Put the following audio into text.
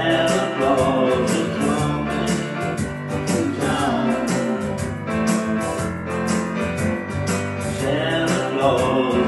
Santa Claus is coming to town. Santa Claus.